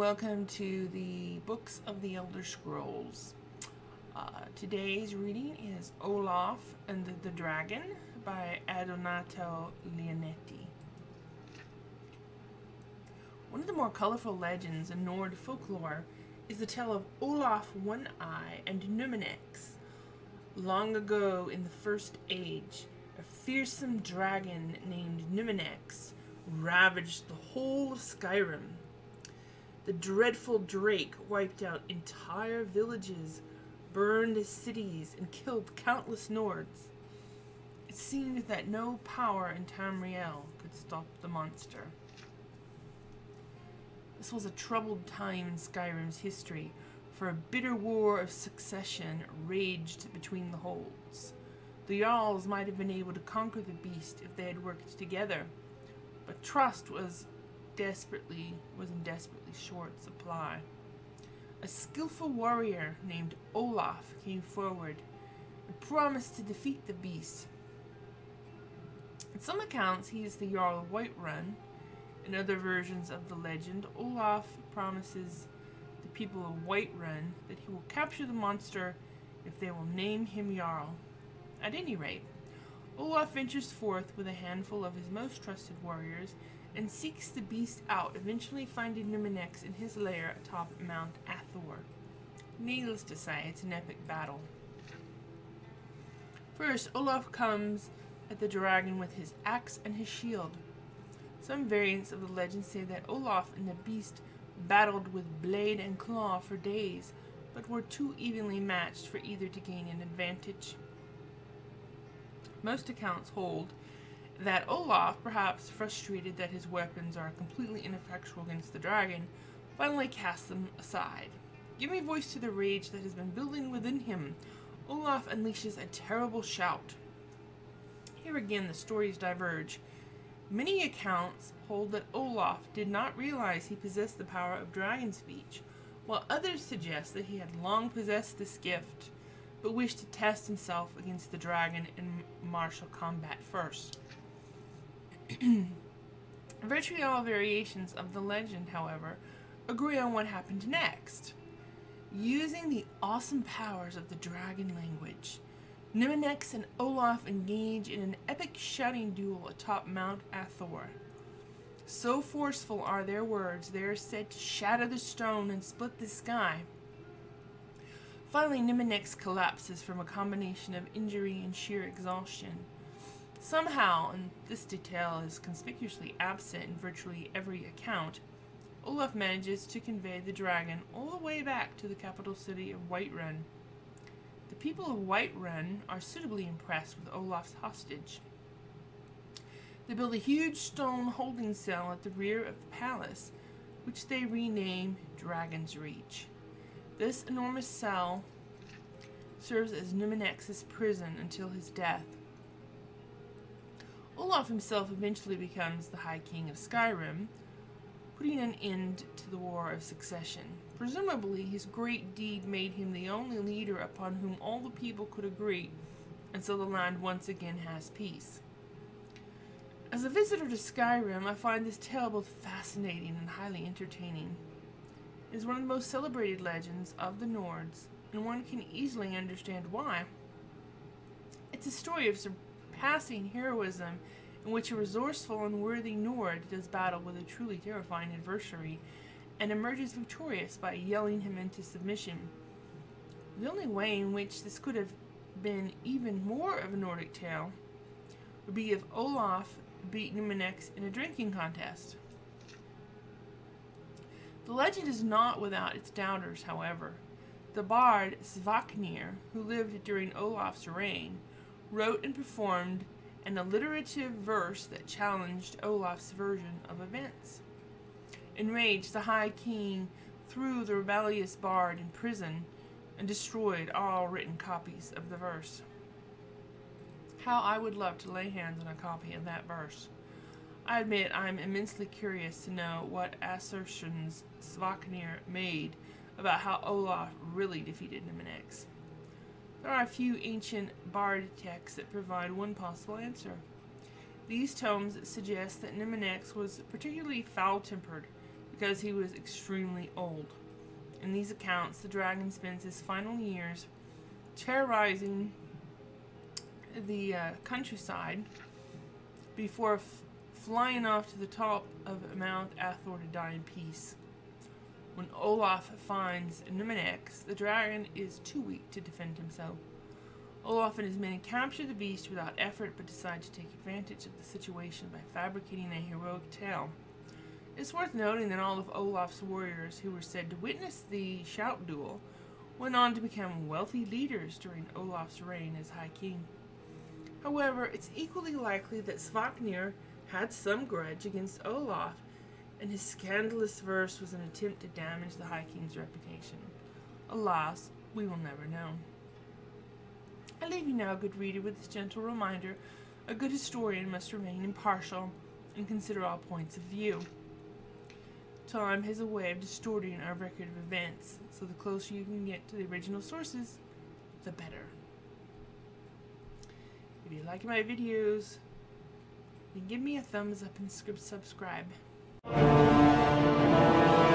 welcome to the Books of the Elder Scrolls. Uh, today's reading is Olaf and the, the Dragon by Adonato Leotelli. One of the more colorful legends in Nord folklore is the tale of Olaf One Eye and Numinex. Long ago in the First Age, a fearsome dragon named Numinex ravaged the whole of Skyrim. The dreadful Drake wiped out entire villages, burned cities, and killed countless Nords. It seemed that no power in Tamriel could stop the monster. This was a troubled time in Skyrim's history, for a bitter war of succession raged between the holds. The Jarls might have been able to conquer the beast if they had worked together, but trust was desperately was in desperately short supply. A skillful warrior named Olaf came forward and promised to defeat the beast. In some accounts, he is the Jarl of Whiterun. In other versions of the legend, Olaf promises the people of Whiterun that he will capture the monster if they will name him Jarl. At any rate, Olaf ventures forth with a handful of his most trusted warriors and seeks the beast out, eventually finding Numinex in his lair atop Mount Anthor. Needless to say, it's an epic battle. First, Olaf comes at the dragon with his axe and his shield. Some variants of the legend say that Olaf and the beast battled with blade and claw for days, but were too evenly matched for either to gain an advantage. Most accounts hold that Olaf, perhaps frustrated that his weapons are completely ineffectual against the dragon, finally casts them aside. Giving voice to the rage that has been building within him, Olaf unleashes a terrible shout. Here again the stories diverge. Many accounts hold that Olaf did not realize he possessed the power of dragon speech, while others suggest that he had long possessed this gift, but wished to test himself against the dragon in martial combat first. Virtually all variations of the legend, however, agree on what happened next. Using the awesome powers of the dragon language, Numinex and Olaf engage in an epic shouting duel atop Mount Anthor. So forceful are their words, they are said to shatter the stone and split the sky. Finally, Numinex collapses from a combination of injury and sheer exhaustion. Somehow, and this detail is conspicuously absent in virtually every account, Olaf manages to convey the dragon all the way back to the capital city of Whiterun. The people of Whiterun are suitably impressed with Olaf's hostage. They build a huge stone holding cell at the rear of the palace, which they rename Dragon's Reach. This enormous cell serves as Numinex's prison until his death. Olaf himself eventually becomes the High King of Skyrim, putting an end to the War of Succession. Presumably, his great deed made him the only leader upon whom all the people could agree, and so the land once again has peace. As a visitor to Skyrim, I find this tale both fascinating and highly entertaining. It is one of the most celebrated legends of the Nords, and one can easily understand why. It's a story of surpassing heroism in which a resourceful and worthy Nord does battle with a truly terrifying adversary and emerges victorious by yelling him into submission. The only way in which this could have been even more of a Nordic tale would be if Olaf beat Numinex in a drinking contest. The legend is not without its doubters, however. The bard Svaknir, who lived during Olaf's reign, wrote and performed an alliterative verse that challenged Olaf's version of events. Enraged, the High King threw the rebellious bard in prison and destroyed all written copies of the verse. How I would love to lay hands on a copy of that verse. I admit I'm immensely curious to know what assertions Svaknir made about how Olaf really defeated Numinex. There are a few ancient bard texts that provide one possible answer. These tomes suggest that Numinex was particularly foul-tempered because he was extremely old. In these accounts, the dragon spends his final years terrorizing the uh, countryside before flying off to the top of Mount Anthor to die in peace. When Olaf finds Numinex, the dragon is too weak to defend himself. Olaf and his men capture the beast without effort but decide to take advantage of the situation by fabricating a heroic tale. It's worth noting that all of Olaf's warriors who were said to witness the shout duel went on to become wealthy leaders during Olaf's reign as High King. However, it's equally likely that Svaknir had some grudge against Olaf, and his scandalous verse was an attempt to damage the High King's reputation. Alas, we will never know. I leave you now, good reader, with this gentle reminder a good historian must remain impartial and consider all points of view. Time has a way of distorting our record of events, so the closer you can get to the original sources, the better. If you like my videos, then give me a thumbs up and subscribe. Música